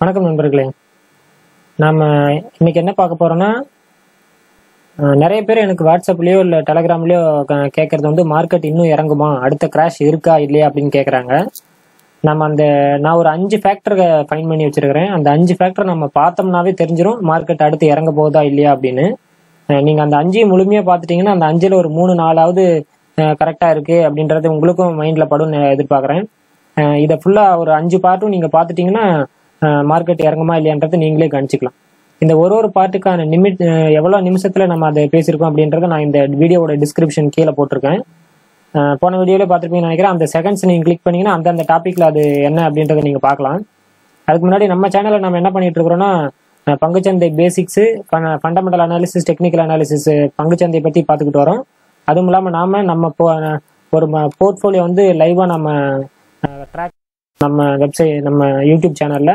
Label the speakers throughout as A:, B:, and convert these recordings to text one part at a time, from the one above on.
A: வணக்கம் நண்பர்களே. நாம் இன்னைக்கு என்ன பார்க்க போறோம்னா நிறைய பேர் எனக்கு வாட்ஸ்அப்லயோ இல்லை டெலகிராம்லயோ கேட்கறது வந்து மார்க்கெட் இன்னும் இறங்குமா? அடுத்த கிராஷ் இருக்கா இல்லையா அப்படின்னு கேட்குறாங்க நம்ம அந்த நான் ஒரு அஞ்சு ஃபேக்டரை ஃபைன் பண்ணி வச்சிருக்கிறேன். அந்த அஞ்சு ஃபேக்டர் நம்ம பார்த்தோம்னாவே தெரிஞ்சிடும் மார்க்கெட் அடுத்து இறங்க போகுதா இல்லையா அப்படின்னு. நீங்கள் அந்த அஞ்சையும் முழுமையாக பார்த்துட்டீங்கன்னா அந்த அஞ்சில் ஒரு மூணு நாலாவது கரெக்டாக இருக்கு அப்படின்றது உங்களுக்கும் மைண்டில் படும் எதிர்பார்க்குறேன். இதை ஃபுல்லாக ஒரு அஞ்சு பார்ட்டும் நீங்கள் பார்த்துட்டிங்கன்னா மார்க்கெட் இறங்குமா இல்லையான்றதை நீங்களே கணிச்சுக்கலாம். இந்த ஒரு ஒரு பார்ட்டுக்கான நிமிட் எவ்வளோ நிமிஷத்தில் நம்ம அதை பேசியிருக்கோம் அப்படின்றத நான் இந்த வீடியோவோட டிஸ்கிரிப்ஷன் கீழே போட்டிருக்கேன். போன வீடியோவில் பார்த்துருப்பீங்கன்னு நினைக்கிறேன். அந்த செகண்ட்ஸ் நீங்கள் கிளிக் பண்ணீங்கன்னா அந்தந்த டாப்பிக்கில் அது என்ன அப்படின்றத நீங்கள் பார்க்கலாம். அதுக்கு முன்னாடி நம்ம சேனலில் நம்ம என்ன பண்ணிட்டு இருக்கிறோம்னா பங்குச்சந்தை basics fundamental analysis technical analysis பங்குச்சந்தை பற்றி பார்த்துக்கிட்டு வரோம். அதுவும் இல்லாமல் நாம நம்ம ஒரு போர்ட்ஃபோலியோ வந்து லைவாக நம்ம ட்ராக் நம்ம வெப்சைட் நம்ம யூடியூப் சேனலில்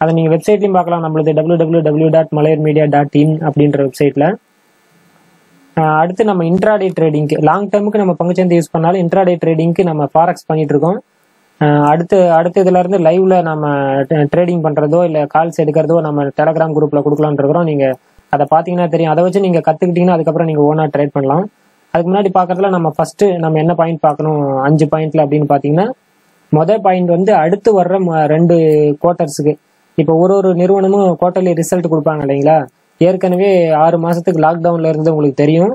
A: அதை நீங்கள் வெப்சைட்லையும் பார்க்கலாம். நம்மளது W W W dot மலையர் media dot in அப்படின்ற வெப்சைட்டில் அடுத்து நம்ம இன்ட்ராடே ட்ரேடிங்க்கு லாங் டேர்முக்கு நம்ம பங்குச்சந்தை யூஸ் பண்ணாலும் இன்ட்ராடே ட்ரேடிங்க்கு நம்ம ஃபாரக்ஸ் பண்ணிட்டு இருக்கோம் அடுத்து அடுத்த இதுலேருந்து லைவ்ல நம்ம ட்ரேடிங் பண்ணுறதோ இல்லை கால்ஸ் எடுக்கிறதோ நம்ம டெலகிராம் குரூப்பில் கொடுக்கலாம்னு இருக்கிறோம். நீங்கள் அதை பார்த்தீங்கன்னா தெரியும். அதை வச்சு நீங்கள் கற்றுக்கிட்டீங்கன்னா அதுக்கப்புறம் நீங்கள் ஓனாக ட்ரேட் பண்ணலாம். அதுக்கு முன்னாடி பார்க்குறதுல நம்ம ஃபர்ஸ்ட் நம்ம என்ன பாயிண்ட் பார்க்கணும்? அஞ்சு பாயிண்ட்ல அப்படின்னு பார்த்தீங்கன்னா மொதல் பாயிண்ட் வந்து அடுத்து வர்ற ம- ரெண்டு குவார்ட்டர்ஸுக்கு இப்போ ஒரு ஒரு நிறுவனமும் குவார்டர்லி ரிசல்ட் கொடுப்பாங்க இல்லைங்களா? ஏற்கனவே ஆறு மாதத்துக்கு லாக்டவுனில் இருந்தது உங்களுக்கு தெரியும்.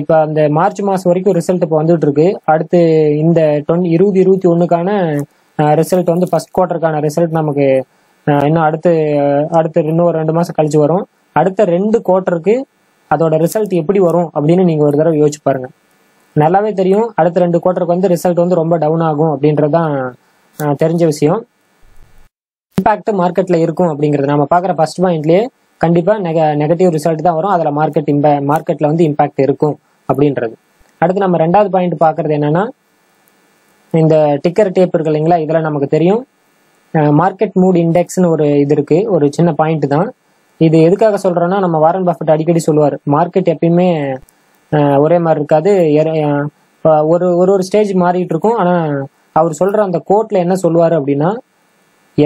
A: இப்போ அந்த மார்ச் மாதம் வரைக்கும் ரிசல்ட் இப்போ வந்துட்டு இருக்கு. அடுத்து இந்த டுவெண்ட்டி இருபது இருபத்தி ஒன்றுக்கான ரிசல்ட் வந்து ஃபர்ஸ்ட் குவார்டருக்கான ரிசல்ட் நமக்கு இன்னும் அடுத்து அடுத்து இன்னும் ரெண்டு மாதம் கழிச்சு வரும். அடுத்த ரெண்டு குவார்டருக்கு அதோட ரிசல்ட் எப்படி வரும் அப்படின்னு நீங்கள் ஒரு தடவை யோசிச்சு பாருங்க. நல்லாவே தெரியும். அடுத்த ரெண்டு குவார்டருக்கு வந்து ரிசல்ட் வந்து ரொம்ப டவுன் ஆகும் அப்படின்றது தான் தெரிஞ்ச விஷயம். இம்பாக்ட் மார்க்கெட்ல இருக்கும் அப்படிங்கிறது. நம்ம பாக்குற ஃபர்ஸ்ட் பாயிண்ட்லயே கண்டிப்பா நெக நெகட்டிவ் ரிசல்ட் தான் வரும். அதுல மார்க்கெட் இம்ப மார்க்கெட்ல வந்து இம்பாக்ட் இருக்கும் அப்படின்றது. அடுத்து நம்ம ரெண்டாவது பாயிண்ட் பாக்குறது என்னன்னா இந்த டிக்கர் டேப் இருக்கு இல்லைங்களா? இதுல நமக்கு தெரியும். மார்க்கெட் மூட் இண்டெக்ஸ்னு ஒரு இது இருக்கு. ஒரு சின்ன பாயிண்ட் தான். இது எதுக்காக சொல்றோம்னா நம்ம வாரன் பஃபட் அடிக்கடி சொல்லுவார். மார்க்கெட் எப்பயுமே ஒரே மாதிரி இருக்காது. எர- ஒரு ஒரு ஒரு ஸ்டேஜ் மாறிட்டு இருக்கும். ஆனா அவர் சொல்ற அந்த கோட்ல என்ன சொல்லுவாரு அப்படின்னா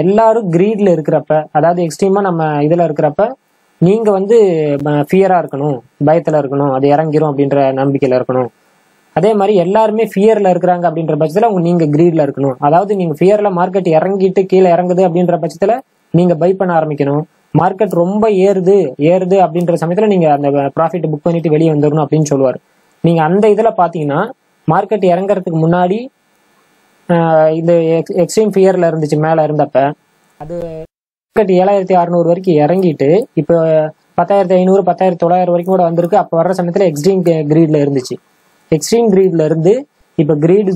A: எல்லாரும் கிரீட்ல இருக்கிறப்ப அதாவது எக்ஸ்ட்ரீமா நம்ம இதுல இருக்கிறப்ப நீங்க வந்து ஃபியரா இருக்கணும் பயத்துல இருக்கணும் அது இறங்கிரும் அப்படின்ற நம்பிக்கையில இருக்கணும். அதே மாதிரி எல்லாருமே ஃபியர்ல இருக்கிறாங்க அப்படின்ற பட்சத்துல உங்க நீங்க கிரீட்ல இருக்கணும். அதாவது நீங்க ஃபியர்ல மார்க்கெட் இறங்கிட்டு கீழே இறங்குது அப்படின்ற பட்சத்துல நீங்க பை பண்ண ஆரம்பிக்கணும். மார்க்கெட் ரொம்ப ஏறுது ஏறுது அப்படின்ற சமயத்துல நீங்க அந்த ப்ராஃபிட் புக் பண்ணிட்டு வெளியே வந்துடணும் அப்படின்னு சொல்லுவார். நீங்க அந்த இதுல பாத்தீங்கன்னா மார்க்கெட் இறங்குறதுக்கு முன்னாடி இந்த எக்ஸ்ட்ரீம் ஃபியர்ல இருந்துச்சு மேல இருந்தப்ப. அது ஏழாயிரத்தி அறுநூறு வரைக்கும் இறங்கிட்டு இப்போ பத்தாயிரத்தி ஐநூறு பத்தாயிரத்தி தொள்ளாயிரம் வரைக்கும் கூட வந்திருக்கு. அப்போ வர்ற சமயத்தில் எக்ஸ்ட்ரீம் கிரீட்ல இருந்துச்சு. எக்ஸ்ட்ரீம் கிரீட்ல இருந்து இப்போ கிரீட்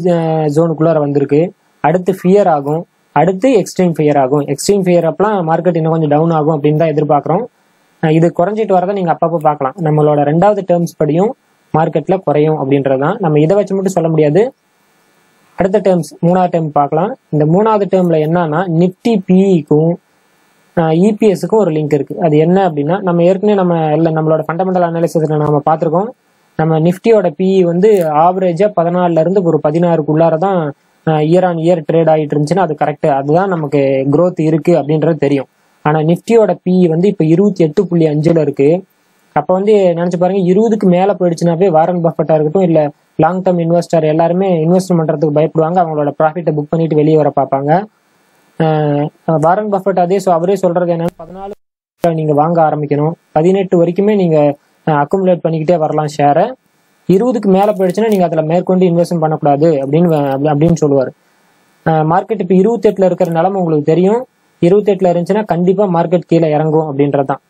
A: ஜோனுக்குள்ளார வந்திருக்கு. அடுத்து ஃபியர் ஆகும். அடுத்து எக்ஸ்ட்ரீம் ஃபியர் ஆகும். எக்ஸ்ட்ரீம் ஃபியர் அப்பலாம் மார்க்கெட் இன்னும் கொஞ்சம் டவுன் ஆகும் அப்படின்னு தான் எதிர்பார்க்குறோம். இது குறைஞ்சிட்டு வரதை நீங்க அப்பப்போ பார்க்கலாம். நம்மளோட ரெண்டாவது டேர்ம்ஸ் படியும் மார்க்கெட்ல குறையும் அப்படின்றது தான் நம்ம இதை வச்சு மட்டும் சொல்ல முடியாது. அடுத்த டேர்ம்ஸ் மூணாவது டேர்ம் பார்க்கலாம். இந்த மூணாவது டேர்மில் என்னன்னா நிப்டி பிஇக்கும் இபிஎஸ்க்கும் ஒரு லிங்க் இருக்கு. அது என்ன அப்படின்னா நம்ம ஏற்கனவே நம்ம இல்லை நம்மளோட ஃபண்டமெண்டல் அனாலிசிஸ்ல நம்ம பார்த்துருக்கோம். நம்ம நிஃப்டியோட பிஇ வந்து ஆவரேஜா பதினாலுல இருந்து ஒரு பதினாறுக்குள்ளார தான் இயர் ஆன் இயர் ட்ரேட் ஆகிட்டு இருந்துச்சுன்னா அது கரெக்ட் அதுதான் நமக்கு க்ரோத் இருக்கு அப்படின்றது தெரியும். ஆனா நிஃப்டியோட பிஇ வந்து இப்ப இருபத்தி எட்டு புள்ளி அஞ்சுல இருக்கு. அப்ப வந்து நினைச்சு பாருங்க இருபதுக்கு மேல போயிடுச்சுனாவே வாரன் பஃபட்டா இருக்கட்டும் இல்ல லாங் டேர்ம் இன்வெஸ்டர் எல்லாருமே இன்வெஸ்ட் பண்றதுக்கு பயப்படுவாங்க அவங்களோட ப்ராஃபிட்டை புக் பண்ணிட்டு வெளியே வர பார்ப்பாங்க. வாரன் பஃபட் அதே ஸோ அவரே சொல்றது என்னன்னா பதினாலு நீங்க வாங்க ஆரம்பிக்கணும். பதினெட்டு வரைக்குமே நீங்க அக்குமுலேட் பண்ணிக்கிட்டே வரலாம் ஷேரை இருபதுக்கு மேல போயிடுச்சுன்னா நீங்க அதுல மேற்கொண்டு இன்வெஸ்ட் பண்ணக்கூடாது அப்படின்னு அப்படின்னு சொல்லுவார். மார்க்கெட் இப்போ இருபத்தெட்டுல இருக்கிற நிலம உங்களுக்கு தெரியும். இருபத்தெட்டுல இருந்துச்சுன்னா கண்டிப்பா மார்க்கெட் கீழே இறங்கும் அப்படின்றதான்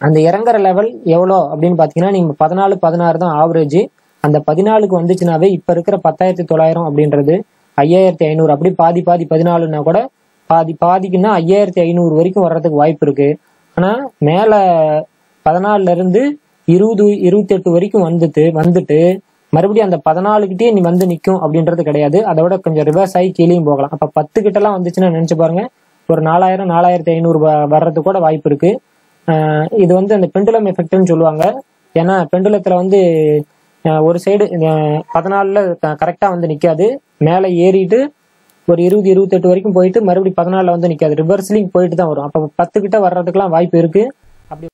A: அந்த இறங்குற லெவல் எவ்வளோ அப்படின்னு பாத்தீங்கன்னா நீங்க பதினாலு பதினாறு தான் ஆவரேஜ் அந்த பதினாலுக்கு வந்துச்சுனாவே இப்ப இருக்கிற பத்தாயிரத்தி தொள்ளாயிரம் அப்படின்றது ஐயாயிரத்தி ஐநூறு. அப்படி பாதி பாதி பதினாலுன்னா கூட பாதி பாதிக்குன்னா ஐயாயிரத்தி ஐநூறு வரைக்கும் வர்றதுக்கு வாய்ப்பு இருக்கு. ஆனா மேல பதினாலுல இருந்து இருபது இருபத்தி எட்டு வரைக்கும் வந்துட்டு வந்துட்டு மறுபடியும் அந்த பதினாலுகிட்டே நீ வந்து நிக்கும் அப்படின்றது கிடையாது. அதை விட கொஞ்சம் ரிவர்ஸ் ஆகி கீழேயும் போகலாம். அப்ப பத்து கிட்ட எல்லாம் வந்துச்சுன்னா நினைச்சு பாருங்க ஒரு நாலாயிரம் நாலாயிரத்தி ஐநூறு வர்றதுக்கு கூட வாய்ப்பு இருக்கு. இது வந்து அந்த பெண்டுலம் எஃபெக்ட்னு சொல்லுவாங்க. ஏன்னா பெண்டுலத்துல வந்து ஒரு சைடு பதினாலுல கரெக்டா வந்து நிக்காது. மேல ஏறிட்டு ஒரு இருபது இருபத்தெட்டு வரைக்கும் போயிட்டு மறுபடியும் பதினாலில் வந்து நிற்காது ரிவர்ஸ்லிங் போயிட்டு தான் வரும். அப்போ பத்து கிட்ட வர்றதுக்குலாம் வாய்ப்பு இருக்கு. அப்படி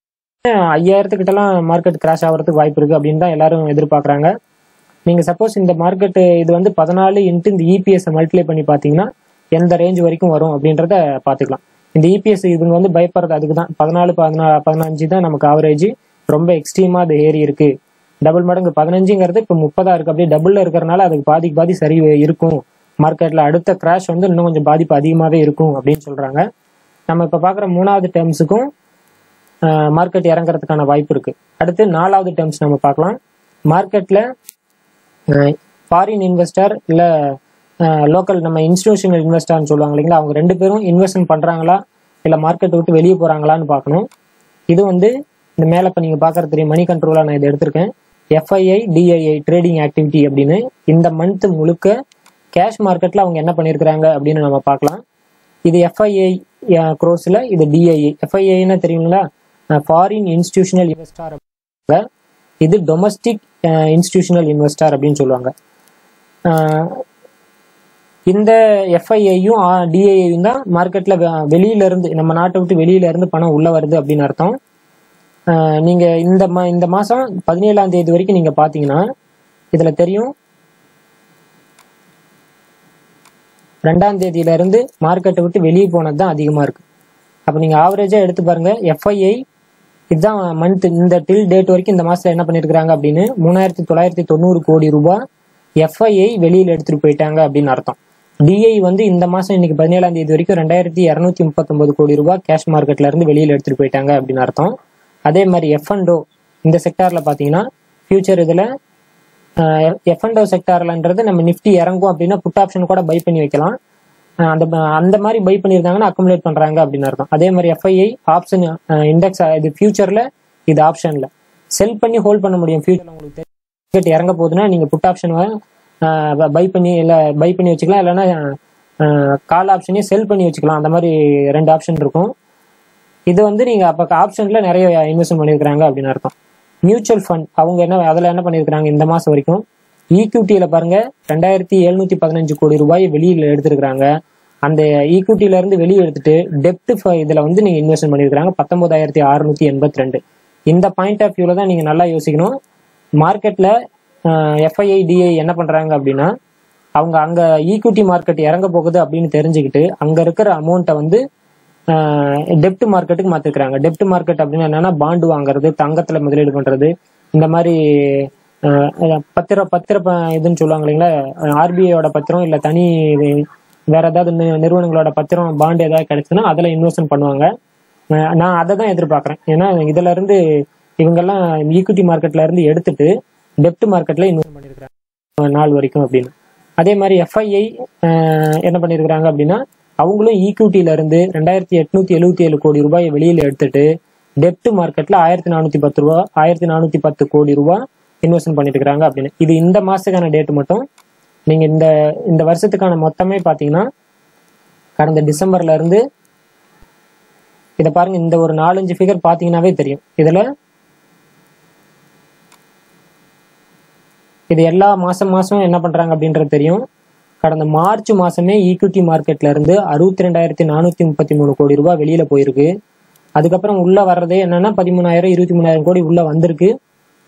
A: ஐயாயிரத்துக்கிட்டலாம் மார்க்கெட் கிராஷ் ஆகிறதுக்கு வாய்ப்பு இருக்கு அப்படின்னு தான் எல்லாரும் எதிர்பார்க்குறாங்க. நீங்க சப்போஸ் இந்த மார்க்கெட் இது வந்து பதினாலு இன்ட்டு இந்த இபிஎஸ் மல்டிப்ளை பண்ணி பார்த்தீங்கன்னா எந்த ரேஞ்ச் வரைக்கும் வரும் அப்படின்றத பார்த்துக்கலாம். இந்த இபிஎஸ் இவங்க வந்து பயப்படுறது அதுக்கு தான் பதினாலு பதினா பதினஞ்சு தான் நமக்கு ஆவரேஜ் ரொம்ப எக்ஸ்ட்ரீமா அது ஏறி இருக்கு. டபுள் மடங்கு பதினஞ்சுங்கிறது இப்போ முப்பதா இருக்கு. அப்படியே டபுள்ல இருக்கிறனால அதுக்கு பாதிக்கு பாதி சரி இருக்கும். மார்க்கெட்ல அடுத்த கிராஷ் வந்து இன்னும் கொஞ்சம் பாதிப்பு அதிகமாகவே இருக்கும் அப்படின்னு சொல்றாங்க. நம்ம இப்போ பார்க்குற மூணாவது டேர்ம்ஸுக்கும் மார்க்கெட் இறங்குறதுக்கான வாய்ப்பு இருக்கு. அடுத்து நாலாவது டேர்ம்ஸ் நம்ம பார்க்கலாம். மார்க்கெட்ல ஃபாரின் இன்வெஸ்டர் இல்லை லோக்கல் நம்ம இன்ஸ்டிடியூஷனல் இன்வெஸ்டர்னு சொல்லுவாங்க இல்லைங்களா? அவங்க ரெண்டு பேரும் இன்வெஸ்ட்மெண்ட் பண்ணுறாங்களா இல்லை மார்க்கெட் விட்டு வெளியே போகிறாங்களான்னு பார்க்கணும். இது வந்து இந்த மேலே இப்போ நீங்கள் பார்க்குற தெரியும். மணி கண்ட்ரோலாக நான் இதை எடுத்திருக்கேன். எஃப்ஐஐ டிஐஐ ட்ரேடிங் ஆக்டிவிட்டி அப்படின்னு இந்த மந்த் முழுக்க கேஷ் மார்க்கெட்டில் அவங்க என்ன பண்ணியிருக்கிறாங்க அப்படின்னு நம்ம பார்க்கலாம். இது எஃப்ஐஐ க்ரோஸில் இது டிஐஐ எஃப்ஐஐன்னு தெரியுங்களா ஃபாரின் இன்ஸ்டிடியூஷனல் இன்வெஸ்டார் இது டொமஸ்டிக் இன்ஸ்டிடியூஷனல் இன்வெஸ்டார் அப்படின்னு சொல்லுவாங்க. இந்த எஃப்ஐஐயும் டிஐயும் தான் மார்க்கெட்ல வெளியில இருந்து நம்ம நாட்டை விட்டு வெளியில இருந்து பணம் உள்ள வருது அப்படின்னு அர்த்தம். நீங்க இந்த மா இந்த மாசம் பதினேழாம் தேதி வரைக்கும் நீங்க பாத்தீங்கன்னா இதுல தெரியும். ரெண்டாம் தேதியில இருந்து மார்க்கெட்டை விட்டு வெளியே போனது தான் அதிகமா இருக்கு. அப்ப நீங்க ஆவரேஜா எடுத்து பாருங்க எஃப்ஐஐ இதுதான் மந்த் இந்த டில் டேட் வரைக்கும் இந்த மாசத்துல என்ன பண்ணிருக்காங்க அப்படின்னு மூணாயிரத்தி தொள்ளாயிரத்தி தொண்ணூறு கோடி ரூபாய் எஃப்ஐஐ வெளியில எடுத்துட்டு போயிட்டாங்க அப்படின்னு அர்த்தம். டிஐ வந்து இந்த மாசம் இன்னைக்கு பதினேழாம் தேதி வரைக்கும் ரெண்டாயிரத்தி இரநூத்தி முப்பத்தொன்பது கோடி ரூபாய் கேஷ் மார்க்கெட்ல இருந்து வெளியில எடுத்துட்டு போயிட்டாங்க அப்படின்னு அர்த்தம். அதே மாதிரி எஃப் அண்டோ இந்த செக்டார்ல பாத்தீங்கன்னா ஃபியூச்சர் இதுல எஃப் அண்டோ செக்டார்லன்றது நம்ம நிஃப்டி இறங்கும் அப்படின்னா புட் ஆப்ஷன் கூட பை பண்ணி வைக்கலாம். அந்த அந்த மாதிரி பை பண்ணியிருந்தாங்கன்னா அக்குமுலேட் பண்றாங்க அப்படின்னு அர்த்தம். அதே மாதிரி எஃப்ஐஐ ஆப்ஷன் இண்டெக்ஸ் இது ஃபியூச்சர்ல இது ஆப்ஷன்ல செல் பண்ணி ஹோல்ட் பண்ண முடியும். ஃபியூச்சர்ல உங்களுக்கு இறங்க போகுதுன்னா நீங்க புட் ஆப்ஷன் பை பண்ணி இல்லை பை பண்ணி வச்சுக்கலாம். இல்லைன்னா கால் ஆப்ஷனையும் செல் பண்ணி வச்சுக்கலாம். அந்த மாதிரி ரெண்டு ஆப்ஷன் இருக்கும். இது வந்து நீங்கள் அப்போ ஆப்ஷனில் நிறைய இன்வெஸ்ட் பண்ணியிருக்கிறாங்க அப்படின்னு அர்த்தம். மியூச்சுவல் ஃபண்ட் அவங்க என்ன அதில் என்ன பண்ணிருக்காங்க இந்த மாதம் வரைக்கும்? ஈக்விட்டியில் பாருங்கள் ரெண்டாயிரத்தி எழுநூற்றி பதினஞ்சு கோடி ரூபாய் வெளியில் எடுத்திருக்கிறாங்க. அந்த ஈக்விட்டியிலேருந்து வெளியே எடுத்துட்டு டெப்த் இதில் வந்து நீங்கள் இன்வெஸ்ட் பண்ணியிருக்கிறாங்க பத்தொன்பதாயிரத்தி அறுநூத்தி எண்பத்தி ரெண்டு. இந்த பாயிண்ட் ஆஃப் வியூவில் தான் நீங்கள் நல்லா யோசிக்கணும். மார்க்கெட்டில் எஃப்ஐஐ டிஐ என்ன பண்றாங்க அப்படின்னா அவங்க அங்க ஈக்விட்டி மார்க்கெட் இறங்க போகுது அப்படின்னு தெரிஞ்சுக்கிட்டு அங்க இருக்கிற அமௌண்ட்டை வந்து டெப்ட் மார்க்கெட்டுக்கு மாத்திருக்கிறாங்க. டெப்ட் மார்க்கெட் அப்படின்னு என்னன்னா பாண்டு வாங்குறது தங்கத்துல முதலீடு பண்றது இந்த மாதிரி பத்திர பத்திர இதுன்னு சொல்லுவாங்க இல்லைங்களா ஆர்பிஐயோட பத்திரம் இல்ல தனி வேற ஏதாவது நிறுவனங்களோட பத்திரம் பாண்டு ஏதாவது கிடைச்சுன்னா அதுல இன்வெஸ்ட்மெண்ட் பண்ணுவாங்க. நான் அதை தான் எதிர்பார்க்கறேன். ஏன்னா இதுல இருந்து இவங்கெல்லாம் ஈக்விட்டி மார்க்கெட்ல இருந்து எடுத்துட்டு டெப்ட் மார்க்கெட்ல இன்வெஸ்ட் பண்ணிருக்காங்க நாள் வரைக்கும் அப்படின்னு. அதே மாதிரி எஃப்ஐஐ என்ன பண்ணிருக்காங்க அப்படின்னா அவங்களும் ஈக்விட்டியில இருந்து ரெண்டாயிரத்தி எட்நூத்தி எழுபத்தி ஏழு கோடி ரூபாய் வெளியில எடுத்துட்டு டெப்ட் மார்க்கெட்ல ஆயிரத்தி நானூற்றி பத்து ரூபா ஆயிரத்தி நானூற்றி பத்து கோடி ரூபாய் இன்வெஸ்ட்மெண்ட் பண்ணிட்டு இருக்கிறாங்க அப்படின்னு. இது இந்த மாதத்துக்கான டேட் மட்டும். நீங்க இந்த இந்த வருஷத்துக்கான மொத்தமே பாத்தீங்கன்னா கடந்த டிசம்பர்ல இருந்து பாருங்கள் பாருங்க இந்த ஒரு நாலஞ்சு ஃபிகர் பாத்தீங்கன்னாவே தெரியும். இதுல இது எல்லா மாசம் மாசம் என்ன பண்றாங்க அப்படின்றது தெரியும். கடந்த மார்ச் மாசமே ஈக்விட்டி மார்க்கெட்ல இருந்து அறுபத்தி ரெண்டாயிரத்தி நானூத்தி முப்பத்தி மூணு கோடி ரூபாய் வெளியில போயிருக்கு. அதுக்கப்புறம் உள்ள வர்றதே என்னன்னா பதிமூணாயிரம் இருபத்தி மூணாயிரம் கோடி உள்ள வந்திருக்கு.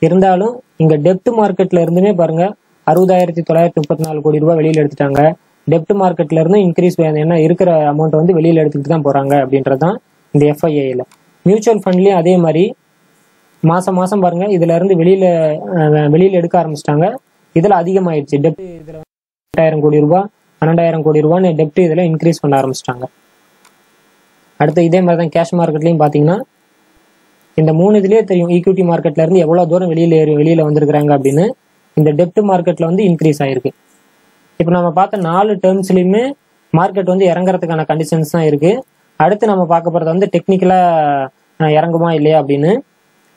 A: இருந்தாலும் இங்க டெப்ட் மார்க்கெட்ல இருந்துமே பாருங்க அறுபதாயிரத்தி தொள்ளாயிரத்தி முப்பத்தி நாலு கோடி ரூபாய் வெளியில எடுத்துட்டாங்க. டெப்ட் மார்க்கெட்ல இருந்து இன்க்ரீஸ் என்ன இருக்கிற அமௌண்ட் வந்து வெளியில எடுத்துக்கிட்டு தான் போறாங்க அப்படின்றதுதான் இந்த எஃப்ஐஏல மியூச்சுவல் ஃபண்ட்லயும் அதே மாதிரி மாசம் மாசம் பாருங்க. இதுல இருந்து வெளியில வெளியில எடுக்க ஆரம்பிச்சிட்டாங்க. இதுல அதிகமாயிடுச்சு. டெப்ட் இதுல எட்டாயிரம் கோடி ரூபாய் பன்னெண்டாயிரம் கோடி ரூபான்னு டெப்ட் இதுல இன்க்ரீஸ் பண்ண ஆரம்பிச்சிட்டாங்க. அடுத்து இதே மாதிரி தான் கேஷ் மார்க்கெட்லையும் பாத்தீங்கன்னா இந்த மூணு இதுலயே தெரியும். ஈக்விட்டி மார்க்கெட்ல இருந்து எவ்வளவு தூரம் வெளியில வெளியில வந்திருக்கிறாங்க அப்படின்னு. இந்த டெப்ட் மார்க்கெட்ல வந்து இன்க்ரீஸ் ஆயிருக்கு. இப்போ நம்ம பார்த்த நாலு டேர்ம்ஸ்லயுமே மார்க்கெட் வந்து இறங்குறதுக்கான கண்டிஷன்ஸ் தான் இருக்கு. அடுத்து நம்ம பார்க்க போறது வந்து டெக்னிக்கலா இறங்குமா இல்லையா அப்படின்னு.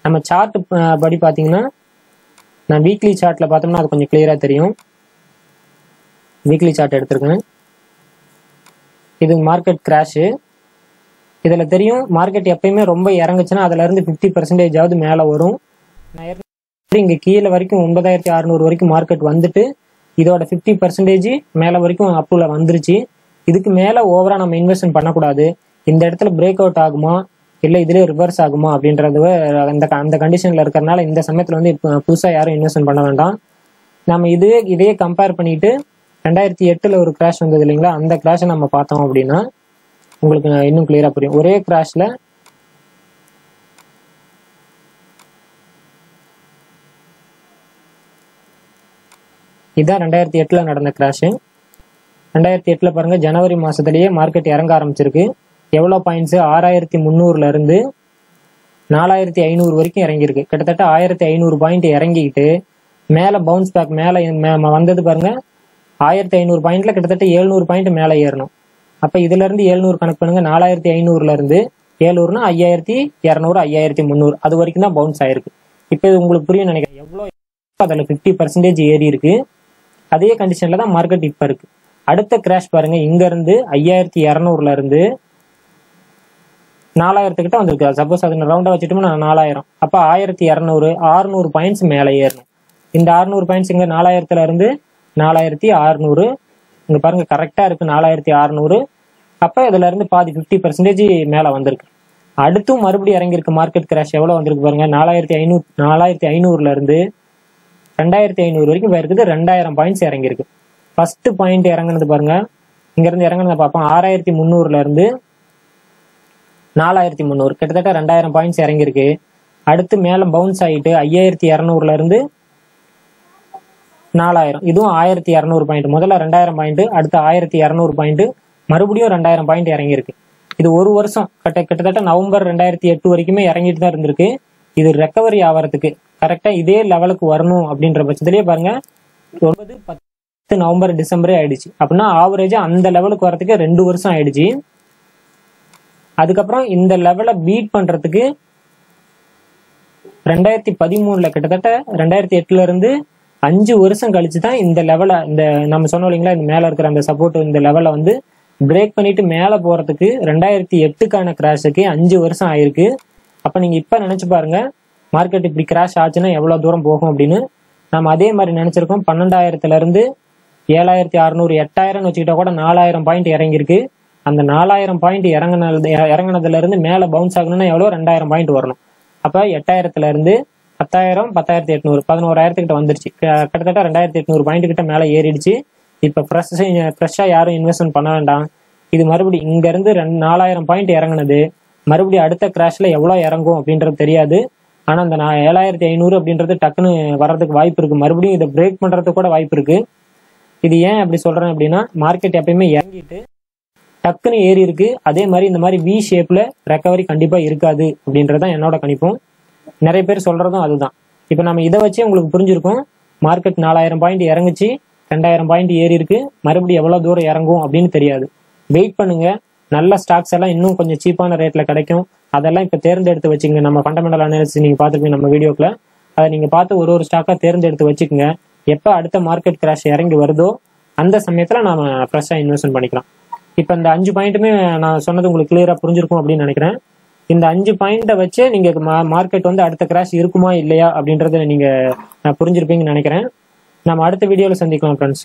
A: நம்ம சார்ட் படி பார்த்தீங்கன்னா நான் வீக்லி சார்ட்டில் பார்த்தோம்னா அது கொஞ்சம் கிளியராக தெரியும். வீக்லி சார்ட் எடுத்திருக்கேன். இது மார்க்கெட் கிராஷு இதில் தெரியும் மார்க்கெட் எப்பயுமே ரொம்ப இறங்குச்சுன்னா அதுலேருந்து ஃபிஃப்டி பர்சன்டேஜ் ஆகுது மேலே வரும். நான் இங்கே கீழே வரைக்கும் ஒன்பதாயிரத்தி அறுநூறு வரைக்கும் மார்க்கெட் வந்துட்டு இதோட ஃபிஃப்டி பர்சன்டேஜ் மேலே வரைக்கும் அப்பில் வந்துருச்சு. இதுக்கு மேலே ஓவராக நம்ம இன்வெஸ்ட்மெண்ட் பண்ணக்கூடாது. இந்த இடத்துல பிரேக் அவுட் ஆகுமா? இல்ல இதுலயே ரிவர்ஸ் ஆகுமா அப்படின்றது அந்த அந்த கண்டிஷன்ல இருக்கிறதுனால இந்த சமயத்துல வந்து இப்போ புதுசா யாரும் இன்வெஸ்ட்மெண்ட் பண்ண வேண்டாம். நம்ம இதுவே இதையே கம்பேர் பண்ணிட்டு ரெண்டாயிரத்தி எட்டுல ஒரு கிராஷ் வந்தது இல்லைங்களா? அந்த கிராஷை நம்ம பார்த்தோம் அப்படின்னா உங்களுக்கு இன்னும் கிளியரா புரியும். ஒரே கிராஷ்ல இதுதான் ரெண்டாயிரத்தி எட்டுல நடந்த கிராஷ் ரெண்டாயிரத்தி எட்டுல பாருங்க ஜனவரி மாதத்துலேயே மார்க்கெட் இறங்க ஆரம்பிச்சிருக்கு. எவ்வளோ பாயிண்ட்ஸ் ஆறாயிரத்தி முந்நூறுல இருந்து நாலாயிரத்தி ஐநூறு வரைக்கும் இறங்கியிருக்கு. கிட்டத்தட்ட ஆயிரத்தி ஐநூறு பாயிண்ட் இறங்கிக்கிட்டு மேலே பவுன்ஸ் பேக் மேலே வந்தது பாருங்க. ஆயிரத்தி ஐநூறு பாயிண்ட்ல கிட்டத்தட்ட ஏழ்நூறு பாயிண்ட் மேலே ஏறணும். அப்போ இதுல இருந்து எழுநூறு கணக்கு பண்ணுங்க. நாலாயிரத்தி ஐநூறுல இருந்து ஏழுநூறுனா ஐயாயிரத்தி இரநூறு ஐயாயிரத்தி முந்நூறு. அது வரைக்கும் தான் பவுன்ஸ் ஆயிருக்கு. இப்போ இது உங்களுக்கு புரியும் நினைக்கிறேன். எவ்வளோ அதில் ஃபிஃப்டி பர்சன்டேஜ் ஏறி இருக்கு. அதே கண்டிஷன்ல தான் மார்க்கெட் இப்போ இருக்கு. அடுத்த கிராஷ் பாருங்க. இங்க இருந்து ஐயாயிரத்தி இரநூறுல இருந்து நாலாயிரத்துக்கிட்ட வந்திருக்கு. சப்போஸ் அது ரவுண்டா வச்சுட்டோம்னா நாலாயிரம். அப்ப ஆயிரத்தி இரநூறு ஆறுநூறு பாயிண்ட்ஸ் மேலே ஏறணும். இந்த ஆறுநூறு பாயிண்ட்ஸ் இங்க நாலாயிரத்துல இருந்து நாலாயிரத்தி அறுநூறு இங்க பாருங்க கரெக்டா இருக்கு. நாலாயிரத்தி அறுநூறு அப்ப இதுல இருந்து பாதி ஃபிஃப்டி பர்சன்டேஜ் மேல வந்திருக்கு. அடுத்தும் மறுபடியும் இறங்கியிருக்கு. மார்க்கெட் கிராஷ் எவ்வளவு வந்திருக்கு பாருங்க. நாலாயிரத்தி ஐநூறு நாலாயிரத்தி ஐநூறுல இருந்து ரெண்டாயிரத்தி ஐநூறு வரைக்கும் போயிருக்குது. ரெண்டாயிரம் பாயிண்ட்ஸ் இறங்கியிருக்கு. ஃபர்ஸ்ட் பாயிண்ட் இறங்குனது பாருங்க. இங்க இருந்து இறங்குனதை பார்ப்போம். ஆறாயிரத்தி முந்நூறுல இருந்து நாலாயிரத்தி முந்நூறு. கிட்டத்தட்ட ரெண்டாயிரம் பாயிண்ட்ஸ் இறங்கியிருக்கு. அடுத்து மேலே பவுன்ஸ் ஆகிட்டு ஐயாயிரத்தி இரநூறுல இருந்து நாலாயிரம். இதுவும் ஆயிரத்தி இரநூறு பாயிண்ட் முதல்ல ரெண்டாயிரம் பாயிண்ட் அடுத்து ஆயிரத்தி இரநூறு பாயிண்ட் மறுபடியும் ரெண்டாயிரம் பாயிண்ட் இறங்கியிருக்கு. இது ஒரு வருஷம். கிட்ட கிட்டத்தட்ட நவம்பர் ரெண்டாயிரத்தி எட்டு வரைக்குமே இறங்கிட்டு தான் இருந்திருக்கு. இது ரெக்கவரி ஆகிறதுக்கு கரெக்டாக இதே லெவலுக்கு வரணும் அப்படின்ற பட்சத்திலேயே பாருங்க ஒன்பது பத்து நவம்பர் டிசம்பரே ஆயிடுச்சு. அப்படின்னா ஆவரேஜா அந்த லெவலுக்கு வரதுக்கு ரெண்டு வருஷம் ஆயிடுச்சு. அதுக்கப்புறம் இந்த லெவலை பீட் பண்றதுக்கு ரெண்டாயிரத்தி பதிமூணுல கிட்டத்தட்ட ரெண்டாயிரத்தி எட்டுல இருந்து அஞ்சு வருஷம் கழிச்சு தான் இந்த லெவலை இந்த நம்ம சொன்னோம் இல்லைங்களா இந்த மேல இருக்கிற அந்த சப்போர்ட் இந்த லெவலை வந்து பிரேக் பண்ணிட்டு மேல போறதுக்கு ரெண்டாயிரத்தி எட்டுக்கான கிராஷுக்கு அஞ்சு வருஷம் ஆயிருக்கு. அப்ப நீங்க இப்ப நினைச்சு பாருங்க மார்க்கெட் இப்படி கிராஷ் ஆச்சுன்னா எவ்வளவு தூரம் போகும் அப்படின்னு. நம்ம அதே மாதிரி நினைச்சிருக்கோம் பன்னெண்டாயிரத்துல இருந்து ஏழாயிரத்தி அறுநூறு எட்டாயிரம்னு வச்சுக்கிட்டா கூட நாலாயிரம் பாயிண்ட் இறங்கியிருக்கு. அந்த நாலாயிரம் பாயிண்ட் இறங்கினது இறங்கினதுல இருந்து மேல பவுன்ஸ் ஆகணும்னா எவ்வளவு ரெண்டாயிரம் பாயிண்ட் வரணும். அப்ப எட்டாயிரத்துல இருந்து பத்தாயிரம் பத்தாயிரத்தி எட்நூறு பதினோராயிரத்துக்கிட்ட வந்துருச்சு. க- கிட்டத்தட்ட ரெண்டாயிரத்தி எட்நூறு பாயிண்ட் கிட்ட மேல ஏறிடுச்சு. இப்ப ஃப்ரெஷ் ஃப்ரெஷ்ஷா யாரும் இன்வெஸ்ட்மெண்ட் பண்ண வேண்டாம். இது மறுபடியும் இங்க இருந்து ரெண்டு நாலாயிரம் பாயிண்ட் இறங்குனது. மறுபடியும் அடுத்த கிராஷ்ல எவ்வளவு இறங்கும் அப்படின்றது தெரியாது. ஆனா அந்த நான் ஏழாயிரத்தி ஐநூறு அப்படின்றது டக்குன்னு வர்றதுக்கு வாய்ப்பு இருக்கு. மறுபடியும் இதை பிரேக் பண்றதுக்கு கூட வாய்ப்பு இருக்கு. இது ஏன் அப்படி சொல்றேன் அப்படின்னா மார்க்கெட் எப்பயுமே இறங்கிட்டு டக்குன்னு ஏறி இருக்கு. அதே மாதிரி இந்த மாதிரி வி ஷேப்ல ரெக்கவரி கண்டிப்பா இருக்காது அப்படின்றதுதான் என்னோட கணிப்பும். நிறைய பேர் சொல்றதும் அதுதான். இப்போ நம்ம இதை வச்சு உங்களுக்கு புரிஞ்சிருக்கும். மார்க்கெட் நாலாயிரம் பாயிண்ட் இறங்குச்சு. ரெண்டாயிரம் பாயிண்ட் ஏறி இருக்கு. மறுபடியும் எவ்வளோ தூரம் இறங்கும் அப்படின்னு தெரியாது. வெயிட் பண்ணுங்க. நல்ல ஸ்டாக்ஸ் எல்லாம் இன்னும் கொஞ்சம் சீப்பான ரேட்ல கிடைக்கும். அதெல்லாம் இப்போ தேர்ந்தெடுத்து வச்சுங்க. நம்ம ஃபண்டமெண்டல் அனாலிசிஸ் நீங்க பார்த்துருக்கீங்க நம்ம வீடியோக்குள்ள அதை நீங்க பார்த்து ஒரு ஒரு ஸ்டாக்கா தேர்ந்தெடுத்து வச்சுக்கோங்க. எப்போ அடுத்த மார்க்கெட் கிராஷ் இறங்கி வருதோ அந்த சமயத்துல நாம ஃப்ரெஷ்ஷா இன்வெஸ்ட்மெண்ட் பண்ணிக்கலாம். இப்ப இந்த அஞ்சு பாயிண்ட்டுமே நான் சொன்னது உங்களுக்கு கிளியரா புரிஞ்சிருக்கும் அப்படின்னு நினைக்கிறேன். இந்த அஞ்சு பாயிண்ட்டை வச்சு நீங்க மார்க்கெட் வந்து அடுத்த கிராஷ் இருக்குமா இல்லையா அப்படின்றத நீங்க புரிஞ்சிருப்பீங்கன்னு நினைக்கிறேன். நம்ம அடுத்த வீடியோல சந்திக்கலாம் ஃப்ரெண்ட்ஸ்